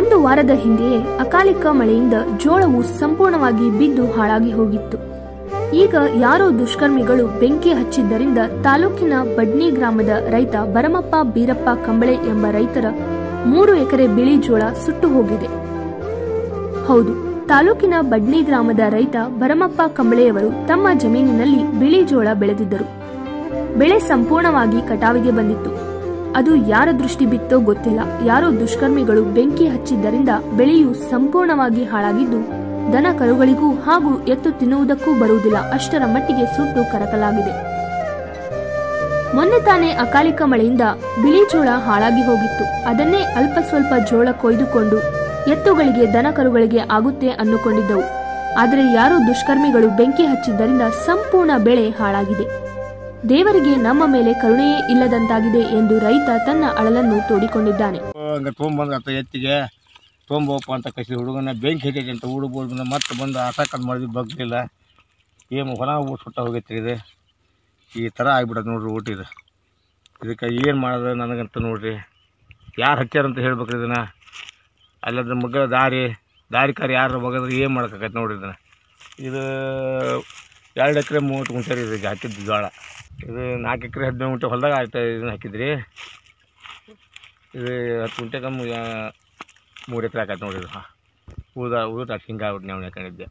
ದಿನದ ಹಿಂದೆಯೇ ಅಕಾಲಿಕ ಮಳೆಯಿಂದ ಜೋಳವು ಸಂಪೂರ್ಣವಾಗಿ ಬಿದ್ದು ಹಾಳಾಗಿ ಹೋಗಿತ್ತು. ಈಗ ಯಾರೋ ದುಷ್ಕರ್ಮಿಗಳು ಬೆಂಕಿ ಹಚ್ಚಿದ್ದರಿಂದ ತಾಲೂಕಿನ ಬಡ್ನಿ ಗ್ರಾಮದ ರೈತ ಬರಮಪ್ಪ ಬೀರಪ್ಪ ಕಂಬಳೆ ಎಂಬ ರೈತರ ಮೂರು ಎಕರೆ ಬಿಳಿ ಜೋಳ ಸುಟ್ಟು ಹೋಗಿದೆ. ಹೌದು, ತಾಲೂಕಿನ ಬಡ್ನಿ ಗ್ರಾಮದ ರೈತ ಬರಮಪ್ಪ ಕಂಬಳೆಯವರು ತಮ್ಮ ಜಮೀನಿನಲ್ಲಿ ಬಿಳಿ ಜೋಳ ಬೆಳೆದಿದ್ದರು. ಬೆಳೆ ಸಂಪೂರ್ಣವಾಗಿ ಕಟಾವಿಗೆ ಬಂದಿತ್ತು. ಅದು ಯಾರ ದೃಷ್ಟಿ ಬಿತ್ತೋ ಗೊತ್ತಿಲ್ಲ. ಯಾರೋ ದುಷ್ಕರ್ಮಿಗಳು ಬೆಂಕಿ ಹಚ್ಚಿದ್ದರಿಂದ ಬೆಳೆಯು ಸಂಪೂರ್ಣವಾಗಿ ಹಾಳಾಗಿದ್ದು, ದನ ಕರುಗಳಿಗೂ ಹಾಗೂ ಎತ್ತು ತಿನ್ನುವುದಕ್ಕೂ ಬರುವುದಿಲ್ಲ. ಅಷ್ಟರ ಮಟ್ಟಿಗೆ ಸುಟ್ಟು ಕರಕಲಾಗಿದೆ. ಮೊನ್ನೆ ತಾನೇ ಅಕಾಲಿಕ ಮಳೆಯಿಂದ ಬಿಳಿ ಜೋಳ ಹಾಳಾಗಿ ಹೋಗಿತ್ತು. ಅದನ್ನೇ ಅಲ್ಪ ಸ್ವಲ್ಪ ಜೋಳ ಕೊಯ್ದುಕೊಂಡು ಎತ್ತುಗಳಿಗೆ ದನ ಕರುಗಳಿಗೆ ಆಗುತ್ತೆ ಅನ್ನುಕೊಂಡಿದ್ದವು. ಆದರೆ ಯಾರೋ ದುಷ್ಕರ್ಮಿಗಳು ಬೆಂಕಿ ಹಚ್ಚಿದ್ದರಿಂದ ಸಂಪೂರ್ಣ ಬೆಳೆ ಹಾಳಾಗಿದೆ. ದೇವರಿಗೆ ನಮ್ಮ ಮೇಲೆ ಕರುಣೆಯೇ ಇಲ್ಲದಂತಾಗಿದೆ ಎಂದು ರೈತ ತನ್ನ ಅಳಲನ್ನು ತೋಡಿಕೊಂಡಿದ್ದಾನೆ. ಎತ್ತಿಗೆ ತೊಗೊಂಬೋಪ್ಪ ಅಂತ ಕಸಿ ಹುಡುಗನ ಬೆಂಕಿ ಹಚ್ಚೈತೆ ಅಂತ ಹುಡುಗ ಮತ್ತೆ ಬಂದು ಆಟಕ್ಕಂದು ಮಾಡಿದ್ವಿ ಬಗ್ಲಿಲ್ಲ ಏನು ಹೊಲ ಊಟ ಸುಟ್ಟ ಹೋಗೈತ್ರಿ ಇದು ಈ ಥರ ಆಗ್ಬಿಡೋದು ನೋಡ್ರಿ ಊಟ ಇದು ಇದಕ್ಕೆ ಏನು ಮಾಡೋದು ನನಗಂತ ನೋಡ್ರಿ ಯಾರು ಹಚ್ಚಾರಂತ ಹೇಳ್ಬೇಕ್ರಿ ಇದನ್ನು ಅಲ್ಲದ್ರ ಮಗ್ಗ ದಾರಿ ದಾರಿ ಕಾರಿ ಯಾರು ಮಗದ್ರೆ ಏನು ಮಾಡೋಕ್ಕಾಗತ್ತೆ ನೋಡ್ರಿ ಇದನ್ನು ಇದು ಎರಡು ಎಕರೆ ಮೂವತ್ತು ಗುಂಟೆ ಇದು ಹಾಕಿದ್ದು ಜೋಳ ಇದು ನಾಲ್ಕು ಎಕರೆ ಹದಿನೈದು ಗುಂಟೆ ಹೊಲದಾಗ ಆಯ್ತು ಇದನ್ನ ಹಾಕಿದ್ರಿ? ಇದು ಹತ್ತು ಗುಂಟೆ ಕಮ್ಮಿ ಮೂರು ಎಕರೆ ಆಕೈತೆ ನೋಡಿರಿ ಹಾಂ. ಊದ ಊದ ಹಿಂಗೆ ಆಗ್ಬಿಟ್ಟು ನಾವು ಹಾಕೊಂಡಿದ್ದೆ